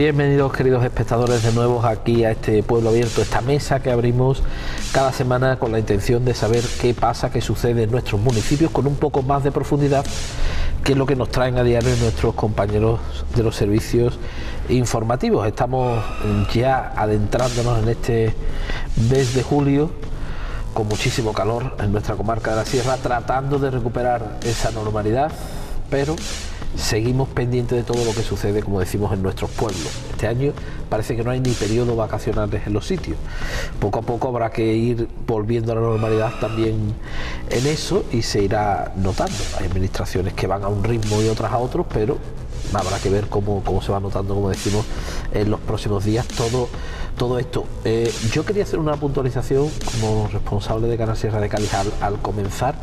Bienvenidos queridos espectadores de nuevo aquí a este pueblo abierto, esta mesa que abrimos cada semana con la intención de saber qué pasa, qué sucede en nuestros municipios con un poco más de profundidad que es lo que nos traen a diario nuestros compañeros de los servicios informativos. Estamos ya adentrándonos en este mes de julio con muchísimo calor en nuestra comarca de la Sierra, tratando de recuperar esa normalidad, pero seguimos pendientes de todo lo que sucede, como decimos, en nuestros pueblos. Este año parece que no hay ni periodo vacacionales en los sitios. Poco a poco habrá que ir volviendo a la normalidad también en eso y se irá notando. Hay administraciones que van a un ritmo y otras a otros, pero habrá que ver cómo, se va notando, como decimos, en los próximos días todo, todo esto. Eh, yo quería hacer una puntualización como responsable de Canal Sierra de Cádiz al comenzar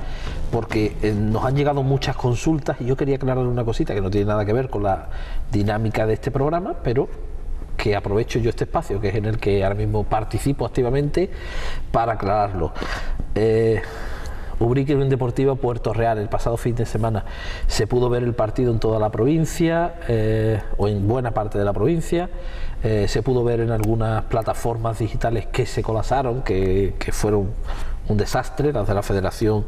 porque eh, nos han llegado muchas consultas y yo quería aclararle una cosita que no tiene nada que ver con la dinámica de este programa, pero que aprovecho yo este espacio, que es en el que ahora mismo participo activamente, para aclararlo. Eh, Ubrique Unión Deportiva Puerto Real, el pasado fin de semana se pudo ver el partido en toda la provincia, eh, o en buena parte de la provincia, eh, se pudo ver en algunas plataformas digitales que se colapsaron, que, que fueron un desastre, las de la Federación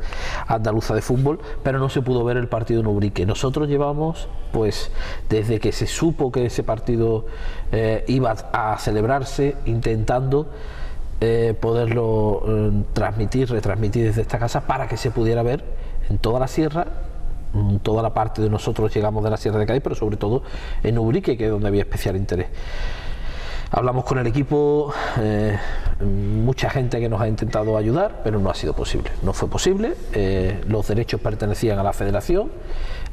Andaluza de Fútbol, pero no se pudo ver el partido en Ubrique. Nosotros llevamos, pues, desde que se supo que ese partido eh, iba a celebrarse, intentando eh, poderlo eh, transmitir, retransmitir desde esta casa para que se pudiera ver en toda la sierra toda la parte de nosotros llegamos de la Sierra de Cádiz, pero sobre todo en Ubrique, que es donde había especial interés. Hablamos con el equipo, eh, mucha gente que nos ha intentado ayudar, pero no ha sido posible. No fue posible. Eh, los derechos pertenecían a la federación.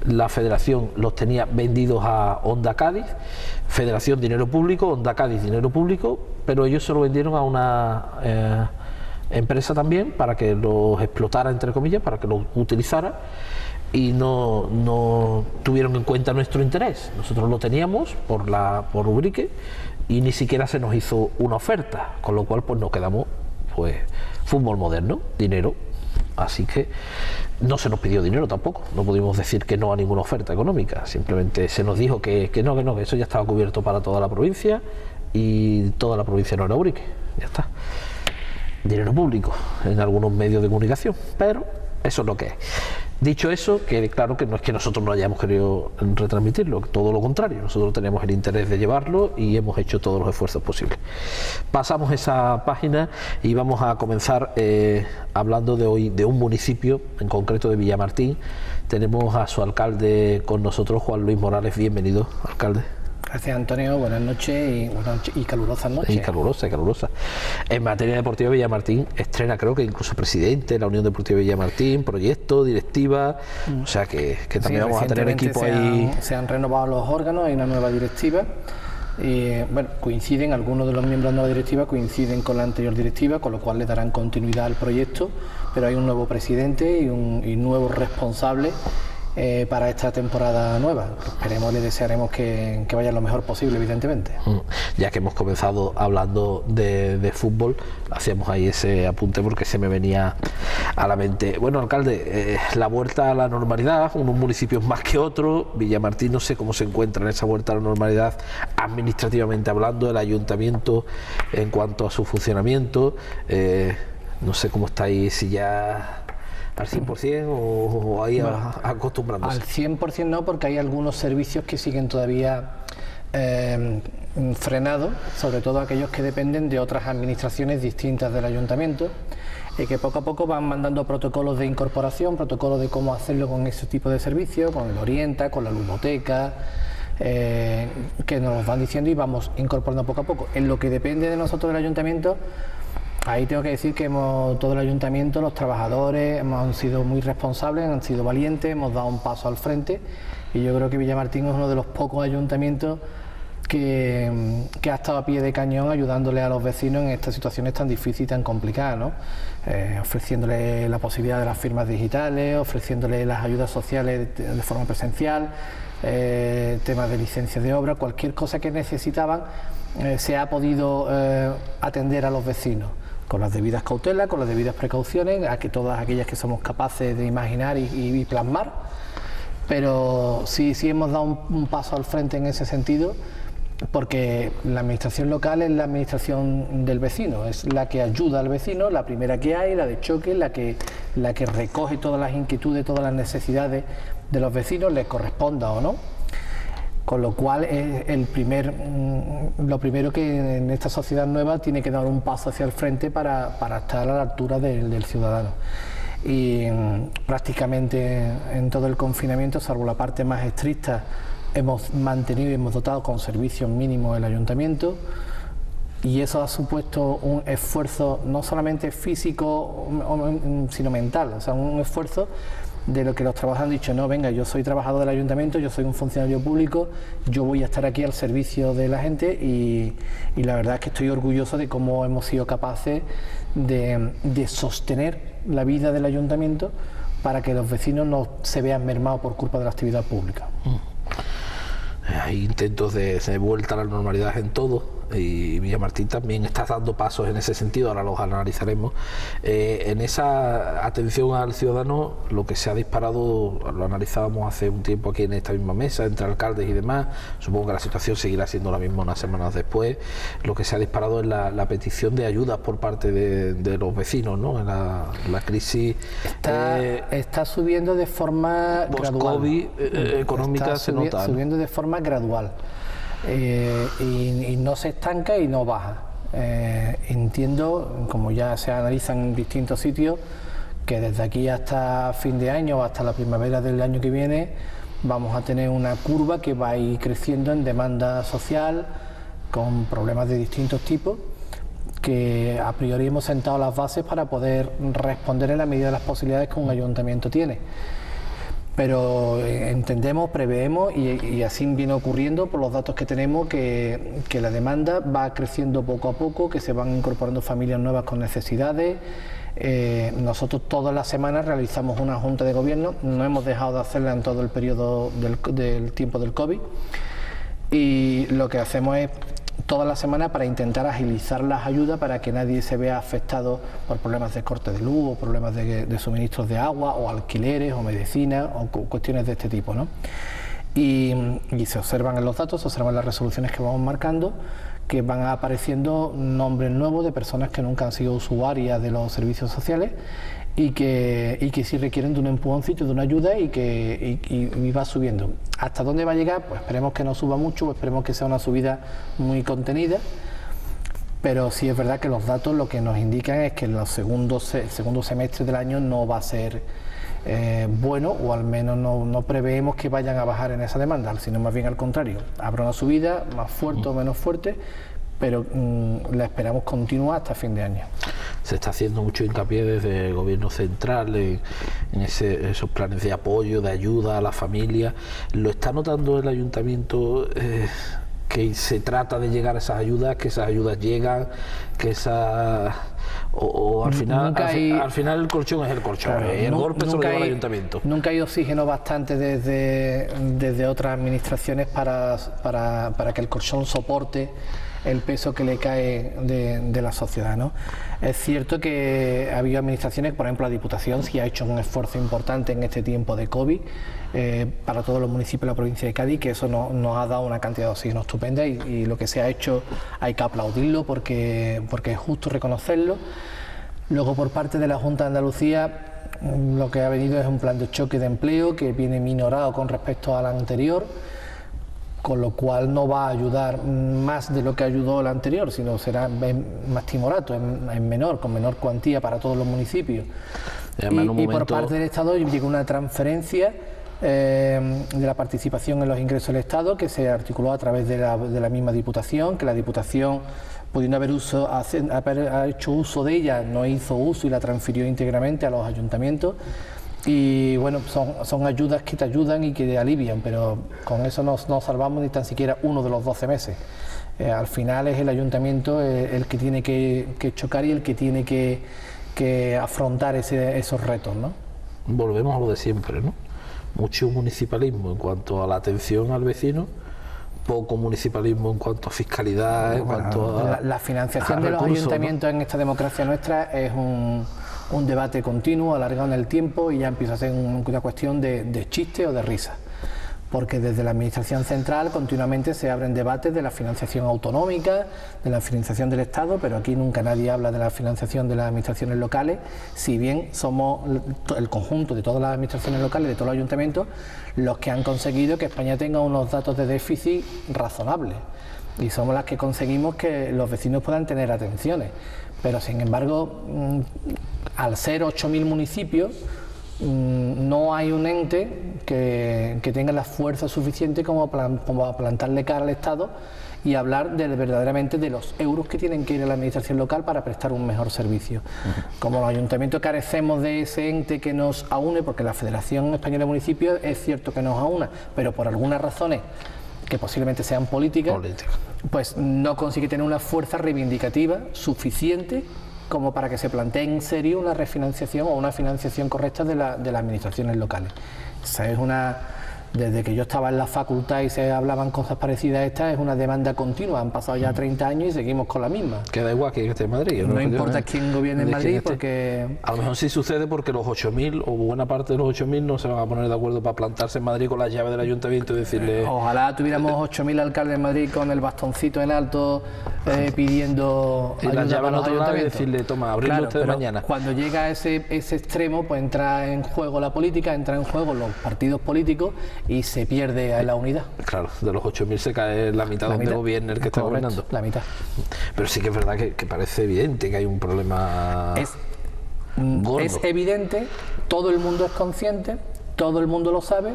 La federación los tenía vendidos a Onda Cádiz. Federación dinero público, Onda Cádiz dinero público, pero ellos se lo vendieron a una eh, empresa también para que los explotara, entre comillas, para que los utilizara y no, no, tuvieron en cuenta nuestro interés. Nosotros lo teníamos por la por rubrique y ni siquiera se nos hizo una oferta, con lo cual pues nos quedamos pues fútbol moderno, dinero, así que no se nos pidió dinero tampoco, no pudimos decir que no a ninguna oferta económica, simplemente se nos dijo que, que no, que no, que eso ya estaba cubierto para toda la provincia y toda la provincia no era Urique, ya está. Dinero público en algunos medios de comunicación, pero eso es lo que es. Dicho eso, que claro que no es que nosotros no hayamos querido retransmitirlo, todo lo contrario, nosotros tenemos el interés de llevarlo y hemos hecho todos los esfuerzos posibles. Pasamos esa página y vamos a comenzar eh, hablando de hoy de un municipio, en concreto de Villamartín. Tenemos a su alcalde con nosotros, Juan Luis Morales. Bienvenido, alcalde. Gracias Antonio, buenas noches y, calurosas noches. Y calurosa, calurosa. En materia deportiva Villamartín estrena creo que incluso presidente, la Unión Deportiva Villamartín, proyecto, directiva, mm. o sea que, también vamos a tener equipo ahí. se han renovado los órganos, hay una nueva directiva. Y, bueno, coinciden, algunos de los miembros de la nueva directiva coinciden con la anterior directiva, con lo cual le darán continuidad al proyecto, pero hay un nuevo presidente y un y nuevo responsable eh, para esta temporada nueva. Esperemos y desearemos que, vaya lo mejor posible, evidentemente. Mm. Ya que hemos comenzado hablando de, fútbol, hacíamos ahí ese apunte porque se me venía a la mente. Bueno, alcalde, eh, la vuelta a la normalidad, unos municipios más que otros, Villamartín no sé cómo se encuentra en esa vuelta a la normalidad administrativamente hablando, el ayuntamiento en cuanto a su funcionamiento. Eh, no sé cómo está ahí, si ya al 100% o, ahí acostumbrándose? Al 100% no, porque hay algunos servicios que siguen todavía eh, frenados, sobre todo aquellos que dependen de otras administraciones distintas del ayuntamiento y que poco a poco van mandando protocolos de incorporación, protocolos de cómo hacerlo con ese tipo de servicios, con el Orienta, con la Lumoteca, eh, que nos van diciendo y vamos incorporando poco a poco. En lo que depende de nosotros del ayuntamiento, Ahí tengo que decir que hemos, todo el ayuntamiento, los trabajadores, hemos sido muy responsables, han sido valientes, hemos dado un paso al frente y yo creo que Villamartín es uno de los pocos ayuntamientos que, ha estado a pie de cañón ayudándole a los vecinos en estas situaciones tan difíciles y tan complicadas, ¿no? Eh, ofreciéndole la posibilidad de las firmas digitales, ofreciéndole las ayudas sociales de, forma presencial, eh, temas de licencia de obra, cualquier cosa que necesitaban eh, se ha podido atender a los vecinos con las debidas cautelas, con las debidas precauciones, a que todas aquellas que somos capaces de imaginar y, plasmar, pero sí, sí hemos dado un, paso al frente en ese sentido porque la administración local es la administración del vecino, es la que ayuda al vecino, la primera que hay, la de choque, la que, la que recoge todas las inquietudes, todas las necesidades de los vecinos, les corresponda o no. Con lo cual es el primer, mm, lo primero que en esta sociedad nueva tiene que dar un paso hacia el frente para, estar a la altura del, ciudadano. Y mm, prácticamente en todo el confinamiento, salvo la parte más estricta, hemos mantenido y hemos dotado con servicios mínimos el ayuntamiento y eso ha supuesto un esfuerzo no solamente físico sino mental, o sea, un esfuerzo de lo que los trabajadores han dicho, no, venga, yo soy trabajador del ayuntamiento, yo soy un funcionario público, yo voy a estar aquí al servicio de la gente y, la verdad es que estoy orgulloso de cómo hemos sido capaces de, sostener la vida del ayuntamiento para que los vecinos no se vean mermados por culpa de la actividad pública. Mm. Hay intentos de, de vuelta a la normalidad en todo y Villa Martín también está dando pasos en ese sentido, ahora los analizaremos. Eh, en esa atención al ciudadano, lo que se ha disparado, lo analizábamos hace un tiempo aquí en esta misma mesa, entre alcaldes y demás, supongo que la situación seguirá siendo la misma unas semanas después, lo que se ha disparado es la, petición de ayudas por parte de, los vecinos, ¿no? En la, crisis... Está, eh, está, subiendo de forma gradual. COVID eh, económica se nota. Subiendo de forma gradual. Eh, y, no se estanca y no baja. Eh, entiendo, como ya se analiza en distintos sitios, que desde aquí hasta fin de año o hasta la primavera del año que viene vamos a tener una curva que va a ir creciendo en demanda social con problemas de distintos tipos que a priori hemos sentado las bases para poder responder en la medida de las posibilidades que un ayuntamiento tiene pero eh, entendemos, preveemos y, así viene ocurriendo por los datos que tenemos que, la demanda va creciendo poco a poco, que se van incorporando familias nuevas con necesidades. Eh, nosotros todas las semanas realizamos una junta de gobierno, no hemos dejado de hacerla en todo el periodo del, del tiempo del COVID y lo que hacemos es toda la semana para intentar agilizar las ayudas para que nadie se vea afectado por problemas de corte de luz o problemas de, suministros de agua o alquileres o medicinas o cuestiones de este tipo. ¿no? Y, se observan en los datos, se observan las resoluciones que vamos marcando que van apareciendo nombres nuevos de personas que nunca han sido usuarias de los servicios sociales y que, y que sí requieren de un empujoncito, de una ayuda y que y, va subiendo. ¿Hasta dónde va a llegar? Pues esperemos que no suba mucho, esperemos que sea una subida muy contenida, pero sí es verdad que los datos lo que nos indican es que el segundo semestre del año no va a ser eh, bueno o al menos no, no, preveemos que vayan a bajar en esa demanda, sino más bien al contrario, habrá una subida más fuerte o menos fuerte, pero mm, la esperamos continua hasta fin de año. Se está haciendo mucho hincapié desde el gobierno central en, esos planes de apoyo, de ayuda a la familia. ¿Lo está notando el ayuntamiento? Eh, que se trata de llegar a esas ayudas, que esas ayudas llegan, que esas o, al final al, final el colchón es el colchón, el golpe se lo el ayuntamiento. Nunca hay oxígeno bastante desde, desde otras administraciones para, para, para que el colchón soporte el peso que le cae de, la sociedad. ¿no? Es cierto que ha habido administraciones, por ejemplo la Diputación sí ha hecho un esfuerzo importante en este tiempo de COVID eh, para todos los municipios de la provincia de Cádiz, que eso nos ha dado una cantidad de oxígeno estupenda y, lo que se ha hecho hay que aplaudirlo porque, porque es justo reconocerlo. Luego por parte de la Junta de Andalucía lo que ha venido es un plan de choque de empleo que viene minorado con respecto al anterior con lo cual no va a ayudar más de lo que ayudó el anterior, sino será más timorato, en, menor, con menor cuantía para todos los municipios. Y, por parte del Estado llegó una transferencia eh, de la participación en los ingresos del Estado que se articuló a través de la, de la misma Diputación, que la Diputación pudiendo haber, uso, haber hecho uso de ella, no hizo uso y la transfirió íntegramente a los ayuntamientos y bueno, son, son ayudas que te ayudan y que te alivian, pero con eso no, no salvamos ni tan siquiera uno de los 12 meses. Eh, al final es el ayuntamiento eh, el que tiene que, chocar y el que tiene que, que afrontar ese, esos retos. ¿no? Volvemos a lo de siempre, ¿no? Mucho municipalismo en cuanto a la atención al vecino, poco municipalismo en cuanto a fiscalidad, en cuanto a. La, financiación de los ayuntamientos en esta democracia nuestra es un un debate continuo, alargado en el tiempo y ya empieza a ser una cuestión de, chiste o de risa. porque desde la Administración Central continuamente se abren debates de la financiación autonómica, de la financiación del Estado, pero aquí nunca nadie habla de la financiación de las administraciones locales, si bien somos el conjunto de todas las administraciones locales, de todos los ayuntamientos, los que han conseguido que España tenga unos datos de déficit razonables. Y somos las que conseguimos que los vecinos puedan tener atenciones. Pero sin embargo, mm, al ser 8.000 municipios, Mm, no hay un ente que, tenga la fuerza suficiente como, para plantarle cara al Estado y hablar de, verdaderamente de los euros que tienen que ir a la administración local para prestar un mejor servicio. Como los ayuntamientos carecemos de ese ente que nos aúne, porque la Federación Española de Municipios es cierto que nos aúna, pero por algunas razones que posiblemente sean políticas, pues no consigue tener una fuerza reivindicativa suficiente como para que se plantee en serio una refinanciación o una financiación correcta de, la, de las administraciones locales. Esa es una desde que yo estaba en la facultad y se hablaban cosas parecidas a estas, es una demanda continua. Han pasado ya 30 años y seguimos con la misma. Queda igual que esté en Madrid. No, importa quién gobierne en Madrid, porque. A lo mejor sí sucede porque los 8.000 o buena parte de los 8.000 no se van a poner de acuerdo para plantarse en Madrid con la llave del ayuntamiento y decirle. Ojalá tuviéramos 8.000 alcaldes en Madrid con el bastoncito en alto eh, pidiendo. Y la llave otro lado y decirle, toma, abrirlo usted de mañana. Cuando llega a ese, ese extremo, pues entra en juego la política, entra en juego los partidos políticos y se pierde la unidad. Claro, de los 8.000 se cae la mitad donde gobierna el que está gobernando. La mitad. Pero sí que es verdad que, parece evidente que hay un problema. Es, gordo. es evidente, todo el mundo es consciente, todo el mundo lo sabe,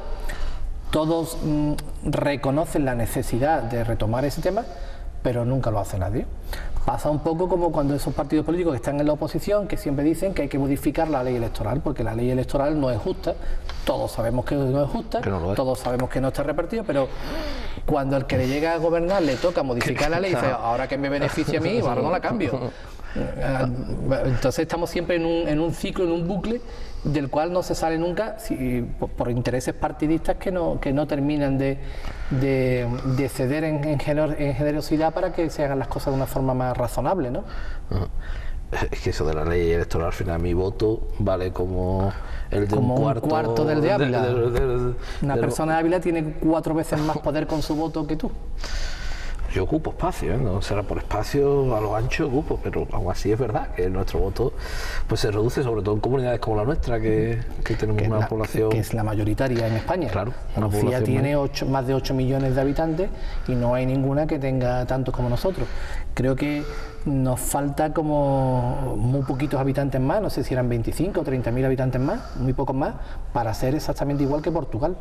todos mm, reconocen la necesidad de retomar ese tema, pero nunca lo hace nadie. Pasa un poco como cuando esos partidos políticos que están en la oposición, que siempre dicen que hay que modificar la ley electoral, porque la ley electoral no es justa, todos sabemos que no es justa, todos sabemos que no está repartido, pero cuando el que le llega a gobernar le toca modificar la ley, dice, ahora que me beneficia a mí, ahora no la cambio. Eh, entonces estamos siempre en un, en un ciclo, en un bucle del cual no se sale nunca si, por, intereses partidistas que no, que no terminan de, de, ceder en, generosidad para que se hagan las cosas de una forma más razonable. ¿no? Es que eso de la ley electoral, al final mi voto vale como el de un, cuarto, del de Ávila. una persona de Ávila tiene cuatro veces más poder con su voto que tú yo ocupo espacio, ¿eh? no será por espacio a lo ancho ocupo, pero aún así es verdad que nuestro voto pues se reduce, sobre todo en comunidades como la nuestra, que, tenemos una población... Que es la mayoritaria en España. Claro. Andalucía tiene más de 8 millones de habitantes y no hay ninguna que tenga tantos como nosotros. Creo que nos falta como muy poquitos habitantes más, no sé si eran 25 o 30 mil habitantes más, muy pocos más, para ser exactamente igual que Portugal.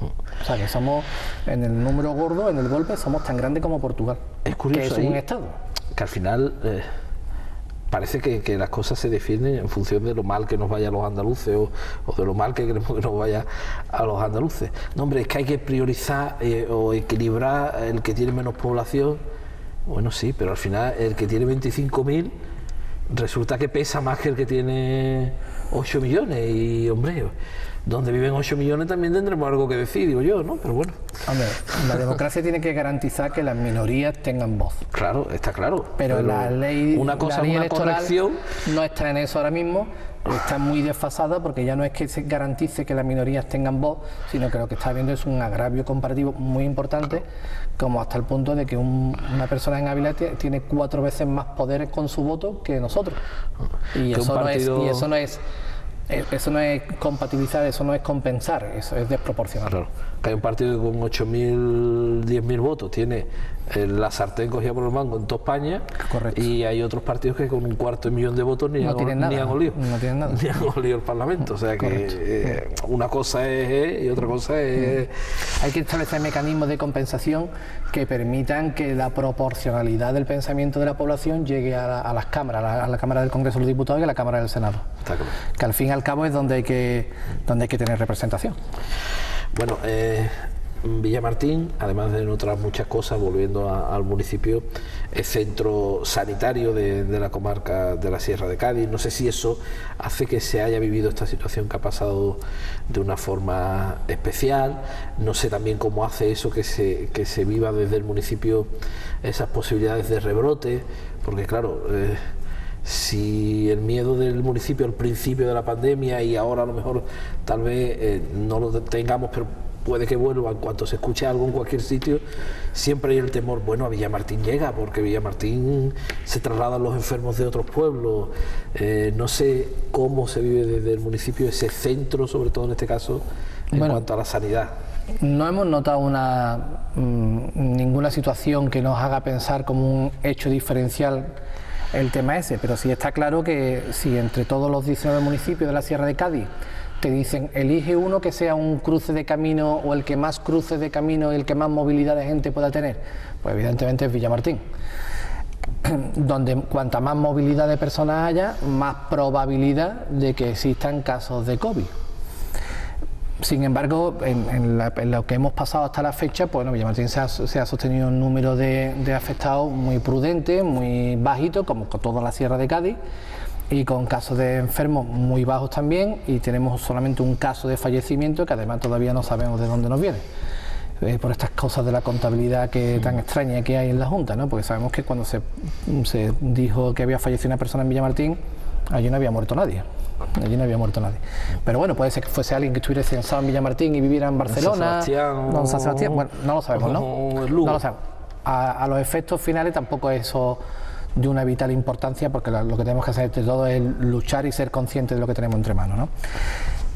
O sea, que somos, en el número gordo, en el golpe, somos tan grandes como Portugal. Es curioso. Que es un Estado. Que al final eh, parece que, las cosas se defienden en función de lo mal que nos vaya a los andaluces o, de lo mal que queremos que nos vaya a los andaluces. No, hombre, es que hay que priorizar eh, o equilibrar el que tiene menos población. Bueno, sí, pero al final el que tiene 25.000 resulta que pesa más que el que tiene 8 millones. Y, hombre donde viven 8 millones también tendremos algo que decir, digo yo, ¿no? Pero bueno. Hombre, la democracia tiene que garantizar que las minorías tengan voz. Claro, está claro. Pero, la ley, una cosa, la electoral no está en eso ahora mismo, está muy desfasada porque ya no es que se garantice que las minorías tengan voz, sino que lo que está viendo es un agravio comparativo muy importante, como hasta el punto de que una persona en Ávila tiene cuatro veces más poder con su voto que nosotros. Y, eso, no es, y eso no es eso no es compatibilizar, eso no es compensar, eso es desproporcional. Claro, que hay un partido que con 8.000, 10.000 votos tiene la sartén cogida por el mango en toda España Correcto. y hay otros partidos que con un cuarto de millón de votos ni, han, ni han olido. No tienen nada. Ni han olido el Parlamento. O sea que eh, una cosa es e y otra cosa es... Hay que establecer mecanismos de compensación que permitan que la proporcionalidad del pensamiento de la población llegue a, las cámaras, a la, Cámara del Congreso de los Diputados y a la Cámara del Senado. Que al fin y al cabo es donde hay que, donde hay que tener representación. Bueno, eh, Villamartín, además de otras muchas cosas, volviendo al municipio, es centro sanitario de, la comarca de la Sierra de Cádiz. No sé si eso hace que se haya vivido esta situación que ha pasado de una forma especial. No sé también cómo hace eso que se, que se viva desde el municipio esas posibilidades de rebrote, porque claro... Eh, si el miedo del municipio al principio de la pandemia y ahora a lo mejor tal vez eh, no lo tengamos, pero puede que vuelva en cuanto se escuche algo en cualquier sitio, siempre hay el temor, bueno, a Villamartín llega, porque Villamartín se trasladan los enfermos de otros pueblos. Eh, no sé cómo se vive desde el municipio ese centro, sobre todo en este caso, en cuanto a la sanidad. No hemos notado una, mm, ninguna situación que nos haga pensar como un hecho diferencial el tema ese, pero sí está claro que si entre todos los 19 municipios de la Sierra de Cádiz te dicen elige uno que sea un cruce de camino o el que más cruces de camino y el que más movilidad de gente pueda tener, pues evidentemente es Villamartín. Donde cuanta más movilidad de personas haya, más probabilidad de que existan casos de COVID. Sin embargo, en, lo que hemos pasado hasta la fecha, pues bueno, Villamartín se ha, sostenido un número de, afectados muy prudente, muy bajito, como con toda la Sierra de Cádiz, y con casos de enfermos muy bajos también, y tenemos solamente un caso de fallecimiento que además todavía no sabemos de dónde nos viene. Eh, por estas cosas de la contabilidad que tan extraña que hay en la Junta, ¿no? porque sabemos que cuando se, se dijo que había fallecido una persona en Villamartín, allí no había muerto nadie. Allí no había muerto nadie. Pero bueno, puede ser que fuese alguien que estuviera censado en Villamartín y viviera en Barcelona. San San Sebastián. Bueno, no lo sabemos, ¿no? No lo sabemos. A, los efectos finales tampoco es eso de una vital importancia porque lo, que tenemos que hacer de todo es luchar y ser conscientes de lo que tenemos entre manos, ¿no?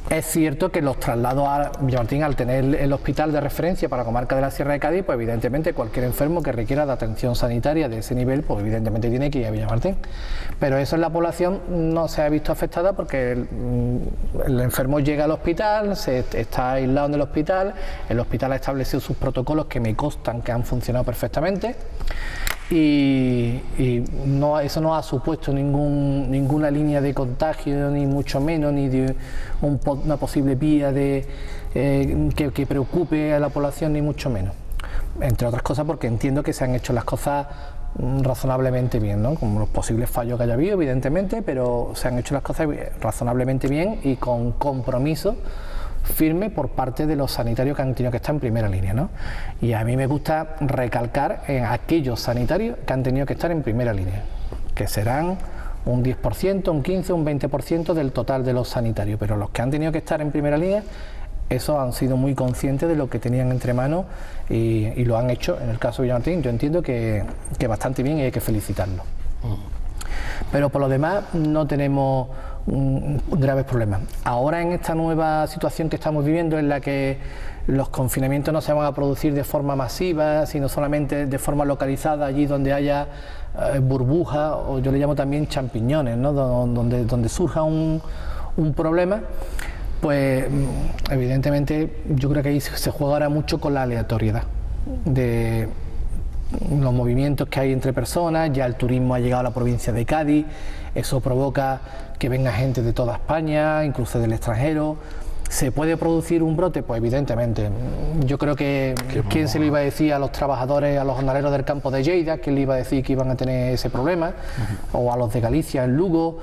Es cierto que los traslados a Villamartín, al tener el hospital de referencia para la comarca de la Sierra de Cádiz, pues evidentemente cualquier enfermo que requiera de atención sanitaria de ese nivel, pues evidentemente tiene que ir a Villamartín. Pero eso en la población no se ha visto afectada porque el, mm, el enfermo llega al hospital, se está aislado en el hospital, el hospital ha establecido sus protocolos que me constan que han funcionado perfectamente y, no, eso no ha supuesto ningún, ninguna línea de contagio, ni mucho menos, ni de una posible vía de, eh, que, preocupe a la población, ni mucho menos. Entre otras cosas porque entiendo que se han hecho las cosas mm, razonablemente bien, ¿no? como los posibles fallos que haya habido, evidentemente, pero se han hecho las cosas razonablemente bien y con compromiso firme por parte de los sanitarios que han tenido que estar en primera línea. ¿no? Y a mí me gusta recalcar en aquellos sanitarios que han tenido que estar en primera línea, que serán un 10%, un 15%, un 20% del total de los sanitarios, pero los que han tenido que estar en primera línea, esos han sido muy conscientes de lo que tenían entre manos y, lo han hecho. En el caso de Villamartín, yo entiendo que, que bastante bien y hay que felicitarlo. Mm. Pero por lo demás no tenemos graves problemas. Ahora en esta nueva situación que estamos viviendo en la que los confinamientos no se van a producir de forma masiva, sino solamente de forma localizada allí donde haya eh, burbujas o yo le llamo también champiñones, ¿no? donde, donde surja un, un problema, pues mm, evidentemente yo creo que ahí se juega ahora mucho con la aleatoriedad de los movimientos que hay entre personas, ya el turismo ha llegado a la provincia de Cádiz, eso provoca que venga gente de toda España, incluso del extranjero. ¿Se puede producir un brote? Pues evidentemente. Yo creo que quién se le iba a decir a los trabajadores, a los jornaleros del campo de Lleida, quién le iba a decir que iban a tener ese problema, o a los de Galicia, en Lugo,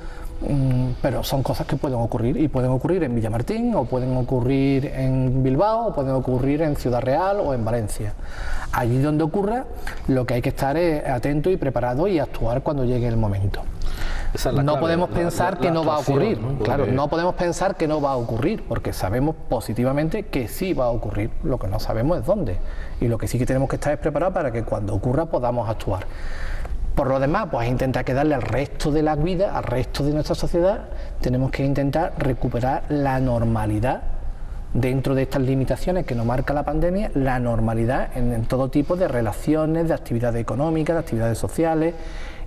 pero son cosas que pueden ocurrir y pueden ocurrir en Villamartín o pueden ocurrir en Bilbao o pueden ocurrir en Ciudad Real o en Valencia. Allí donde ocurra, lo que hay que estar es atento y preparado y actuar cuando llegue el momento no podemos pensar que no va a ocurrir. Claro, no podemos pensar que no va a ocurrir, porque sabemos positivamente que sí va a ocurrir. Lo que no sabemos es dónde. Y lo que sí que tenemos que estar es preparados para que cuando ocurra podamos actuar. Por lo demás, pues intentar que darle al resto de la vida, al resto de nuestra sociedad, tenemos que intentar recuperar la normalidad dentro de estas limitaciones que nos marca la pandemia, la normalidad en todo tipo de relaciones, de actividades económicas, de actividades sociales,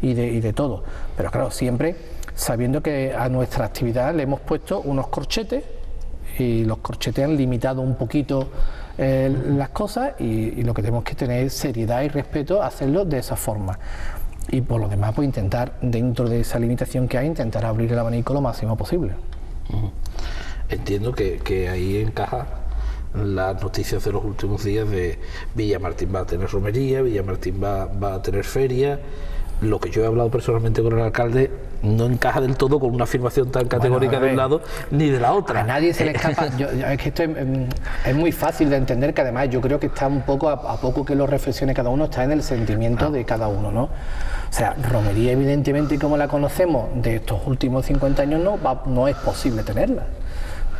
y de, todo. Pero claro, siempre sabiendo que a nuestra actividad le hemos puesto unos corchetes y los corchetes han limitado un poquito eh, las cosas y, lo que tenemos que tener es seriedad y respeto a hacerlo de esa forma. Y por lo demás, pues intentar, dentro de esa limitación que hay, intentar abrir el abanico lo máximo posible. Entiendo que, ahí encaja las noticias de los últimos días de Villamartín va a tener romería, Villamartín va, va a tener feria, lo que yo he hablado personalmente con el alcalde no encaja del todo con una afirmación tan categórica de un lado ni de la otra. A nadie se le escapa. es que esto es, muy fácil de entender que además yo creo que está un poco, a, poco que lo reflexione cada uno, está en el sentimiento ah. de cada uno, ¿no? O sea, romería evidentemente como la conocemos de estos últimos 50 años no, no es posible tenerla.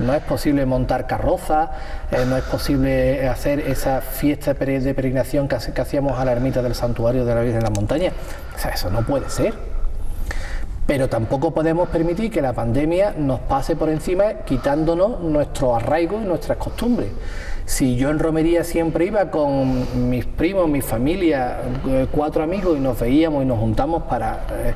No es posible montar carroza, eh, no es posible hacer esa fiesta de peregrinación que, hacíamos a la ermita del santuario de la Virgen de la Montaña. O sea, eso no puede ser. Pero tampoco podemos permitir que la pandemia nos pase por encima quitándonos nuestro arraigo y nuestras costumbres. Si yo en romería siempre iba con mis primos, mi familia, eh, cuatro amigos y nos veíamos y nos juntamos para, eh,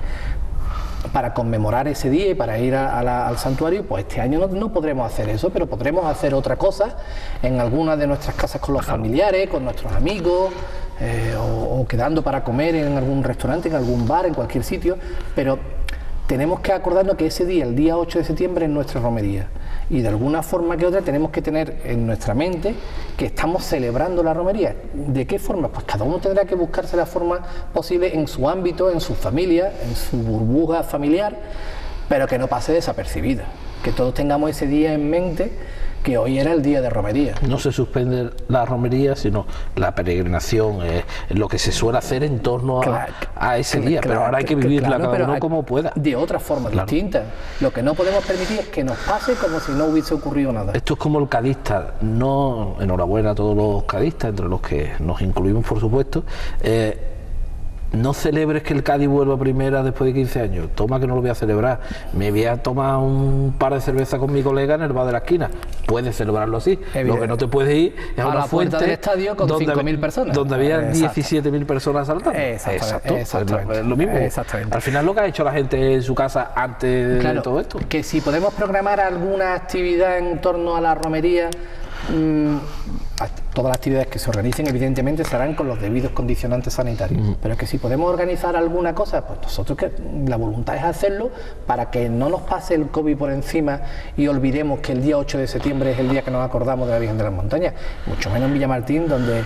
para conmemorar ese día y para ir al santuario, pues este año no, podremos hacer eso, pero podremos hacer otra cosa en alguna de nuestras casas con los familiares, con nuestros amigos, eh, o, o quedando para comer en algún restaurante, en algún bar, en cualquier sitio, pero tenemos que acordarnos que ese día, el día 8 de septiembre, es nuestra romería. Y de alguna forma que otra tenemos que tener en nuestra mente que estamos celebrando la romería. ¿De qué forma? Pues cada uno tendrá que buscarse la forma posible en su ámbito, en su familia, en su burbuja familiar, pero que no pase desapercibida. Que todos tengamos ese día en mente que hoy era el día de romería. No se suspende la romería, sino la peregrinación, es lo que se suele hacer en torno a, ese día, pero ahora hay que vivirla cada uno como pueda. De otra forma distinta. Lo que no podemos permitir es que nos pase como si no hubiese ocurrido nada. Esto es como el cadista, no, enhorabuena a todos los cadistas, entre los que nos incluimos por supuesto, eh, no celebres que el Cádiz vuelva a primera después de 15 años. Toma que no lo voy a celebrar. Me voy a tomar un par de cervezas con mi colega en el bar de la esquina. Puedes celebrarlo así. Lo que no te puedes ir es a, una fuente del estadio con 5.000 personas. Donde había 17.000 personas saltando. Exacto. Exacto. lo mismo. Exactamente. Al final lo que ha hecho la gente en su casa antes de todo esto. Que si podemos programar alguna actividad en torno a la romería Mm, todas las actividades que se organicen evidentemente se harán con los debidos condicionantes sanitarios, pero que si podemos organizar alguna cosa, pues nosotros que la voluntad es hacerlo para que no nos pase el COVID por encima y olvidemos que el día 8 de septiembre es el día que nos acordamos de la Virgen de las Montañas, mucho menos en Villamartín donde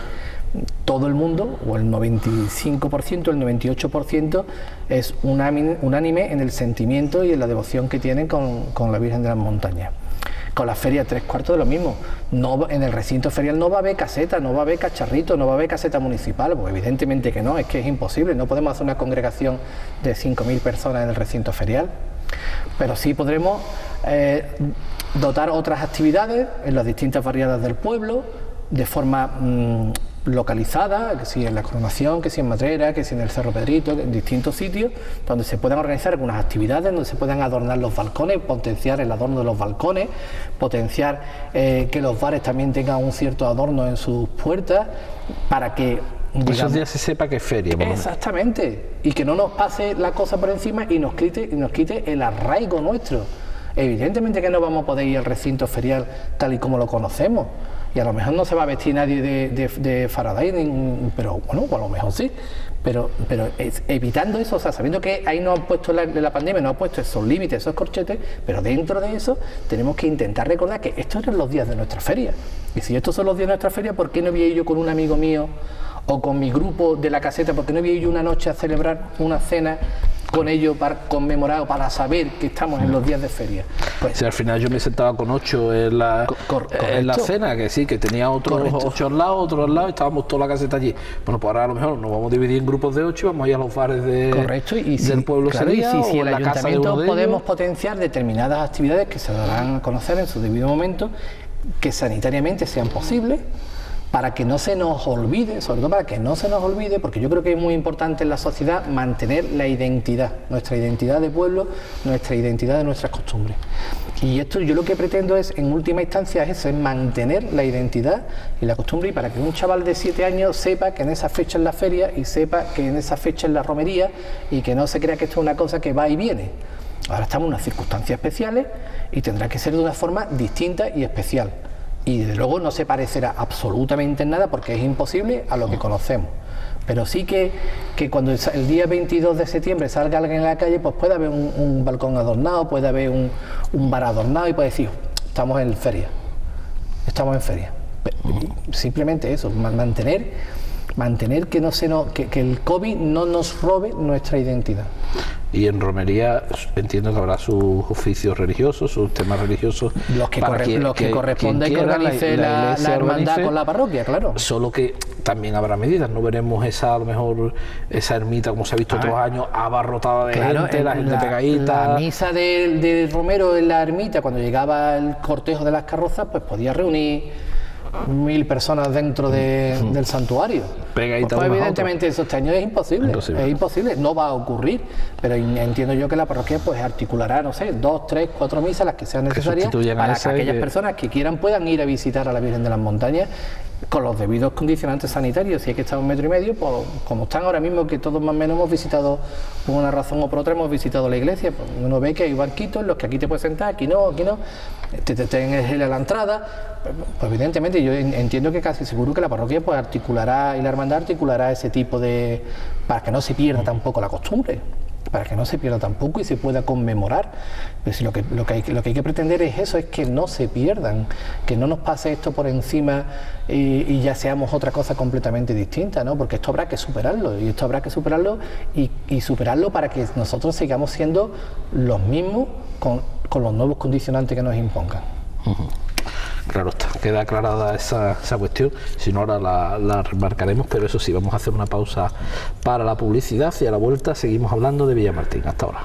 todo el mundo, o el 95%, el 98%, es unánime en el sentimiento y en la devoción que tienen con, con la Virgen de las Montañas con la feria tres cuartos de lo mismo. No, en el recinto ferial no va a haber caseta, no va a haber cacharrito, no va a haber caseta municipal, pues evidentemente que no, es que es imposible, no podemos hacer una congregación de 5.000 personas en el recinto ferial, pero sí podremos eh, dotar otras actividades en las distintas variedades del pueblo, de forma mm, localizada, que si en la coronación, que si en Madrera, que si en el Cerro Pedrito, en distintos sitios, donde se puedan organizar algunas actividades, donde se puedan adornar los balcones, potenciar el adorno de los balcones, potenciar eh, que los bares también tengan un cierto adorno en sus puertas, para que esos días se sepa que es feria. exactamente, y que no nos pase la cosa por encima y nos quite, y nos quite el arraigo nuestro. Evidentemente que no vamos a poder ir al recinto ferial tal y como lo conocemos y a lo mejor no se va a vestir nadie de, Faraday, pero bueno, a lo mejor sí. Pero, pero evitando eso, o sea, sabiendo que ahí no han puesto la, la pandemia, no ha puesto esos límites, esos corchetes, pero dentro de eso tenemos que intentar recordar que estos eran los días de nuestra feria. Y si estos son los días de nuestra feria, ¿por qué no voy yo con un amigo mío o con mi grupo de la caseta? ¿Por qué no voy yo una noche a celebrar una cena con ello para conmemorar o para saber que estamos en los días de feria. Pues, al final yo me sentaba con ocho en la, en la cena, que sí, que tenía otros ocho al lado, otros al lado, y estábamos toda la caseta allí. Bueno, pues ahora a lo mejor nos vamos a dividir en grupos de ocho y vamos a ir a los bares de, Correcto. Y del pueblo claro, y si, el ayuntamiento podemos potenciar determinadas actividades que se darán a conocer en su debido momento, que sanitariamente sean posibles para que no se nos olvide, sobre todo para que no se nos olvide, porque yo creo que es muy importante en la sociedad mantener la identidad, nuestra identidad de pueblo, nuestra identidad de nuestras costumbres. Y esto yo lo que pretendo es, en última instancia, es eso, es mantener la identidad y la costumbre, y para que un chaval de siete años sepa que en esa fecha es la feria y sepa que en esa fecha es la romería y que no se crea que esto es una cosa que va y viene. Ahora estamos en unas circunstancias especiales y tendrá que ser de una forma distinta y especial y desde luego no se parecerá absolutamente en nada porque es imposible a lo que conocemos. Pero sí que, que cuando el día 22 de septiembre salga alguien en la calle, pues puede haber un, balcón adornado, puede haber un, un, bar adornado y puede decir, estamos en feria, estamos en feria. Simplemente eso, mantener mantener que, no se no, que, que el COVID no nos robe nuestra identidad. Y en romería entiendo que habrá sus oficios religiosos, sus temas religiosos. Los que, corre- quien- los que, corresponde que organice la, la iglesia hermandad organice, con la parroquia, claro. Solo que también habrá medidas, no veremos esa, a lo mejor, esa ermita como se ha visto otros años, abarrotada de gente, en la gente pegadita. La misa del de Romero en la ermita, cuando llegaba el cortejo de las carrozas, pues podía reunir mil personas dentro de- del santuario. Pegadita Pues, a evidentemente eso este año es imposible, Imposible. es imposible, no va a ocurrir, pero entiendo yo que la parroquia pues articulará, no sé, dos, tres, cuatro misas, las que sean necesarias, para que aquellas que- personas que quieran puedan ir a visitar a la Virgen de las Montañas con los debidos condicionantes sanitarios. Si hay que estar un metro y medio, pues como están ahora mismo, que todos más o menos hemos visitado, por una razón o por otra, hemos visitado la iglesia, pues uno ve que hay banquitos en los que aquí te puedes sentar, aquí no, aquí no, te, te, te el gel a la entrada. Pues evidentemente yo en- entiendo que casi seguro que la parroquia pues articulará y la hermandad articulará ese tipo de... para que no se pierda tampoco la costumbre para que no se pierda tampoco y se pueda conmemorar. Pero si lo, que, lo, que hay, lo que hay que pretender es eso, es que no se pierdan, que no nos pase esto por encima y, ya seamos otra cosa completamente distinta, ¿no? porque esto habrá que superarlo y esto habrá que superarlo y, y superarlo para que nosotros sigamos siendo los mismos con, con los nuevos condicionantes que nos impongan. Claro está, queda aclarada esa, esa cuestión, si no ahora la, la remarcaremos, pero eso sí, vamos a hacer una pausa para la publicidad y a la vuelta seguimos hablando de Villamartín. Hasta ahora.